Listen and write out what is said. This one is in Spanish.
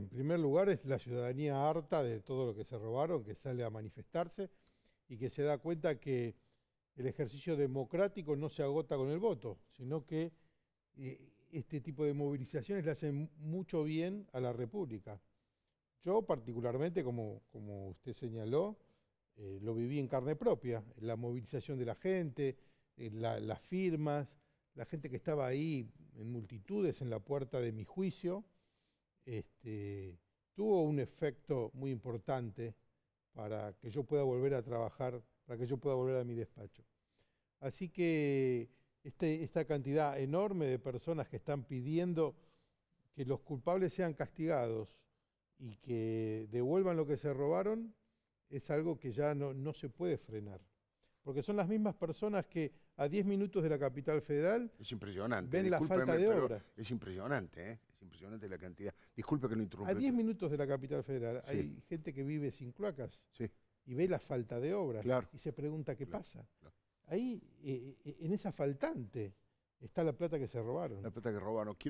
en primer lugar es la ciudadanía harta de todo lo que se robaron, que sale a manifestarse y que se da cuenta que el ejercicio democrático no se agota con el voto, sino que eh, este tipo de movilizaciones le hacen mucho bien a la República. Yo particularmente, como, como usted señaló, eh, lo viví en carne propia, la movilización de la gente, eh, las firmas, la gente que estaba ahí en multitudes en la puerta de mi juicio, este, tuvo un efecto muy importante para que yo pueda volver a trabajar, para que yo pueda volver a mi despacho. Así que este, esta cantidad enorme de personas que están pidiendo que los culpables sean castigados y que devuelvan lo que se robaron, es algo que ya no, no se puede frenar porque son las mismas personas que a 10 minutos de la capital federal es impresionante. ven la falta de obra. Es impresionante, ¿eh? Es impresionante la cantidad. Disculpe que lo interrumpa. A 10 minutos de la capital federal hay gente que vive sin cloacas sí. y ve la falta de obra claro. y se pregunta qué pasa. Ahí, eh, eh, en esa faltante, está la plata que se robaron. La plata que robaron. Quiero